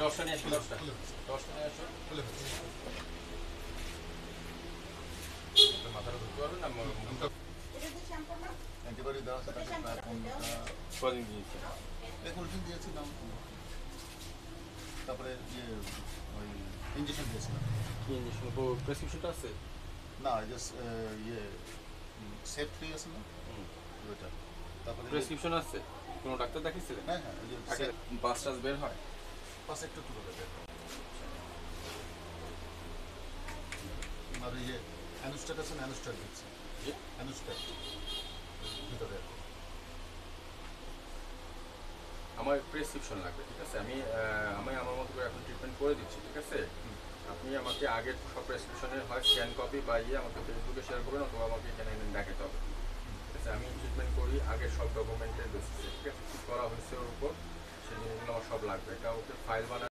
দশটা নিয়ে আসো দশটা দশটা নিয়ে আসো খুলে ফেলছি। একটা মাথাটা ধরতে পারবে না অ্যান্টিবায়োটিক দেওয়া আছে কদিন দিয়েছে তারপরে ইয়ে ওই ইঞ্জেকশন দিয়েছিলাম কি ইঞ্জেকশন প্রেসক্রিপশনটা আছে না? জাস্ট ইয়ে সেফ ফ্রি আছে না ওইটা। প্রেসক্রিপশন আছে কোনো ডাক্তার দেখিয়েছিলেন হ্যাঁ হ্যাঁ বাস টাস বের হয়? পাশে একটু তুলে দেবে আর এই যে অ্যানুস্টার আছে অ্যানুস্টার দিচ্ছে? অ্যানুস্টার ভিতরে। আমার প্রেসক্রিপশন লাগবে ঠিক আছে? আমি আমি আমার মতো করে এখন ট্রিটমেন্ট করে দিচ্ছি ঠিক আছে? আপনি আমাকে আগের সব প্রেসক্রিপশনের হয় স্ক্যান কপি বা ইয়ে আমাকে ফেসবুকে শেয়ার করবেন অথবা আমাকে এখানে এনে দেখাতে হবে ঠিক আছে আমি আগের সব ডকুমেন্টের বেসিসে করা হয়েছে ওর উপর সেই জিনিসগুলো আমার সব লাগবে। এটা ওকে ফাইল বানায়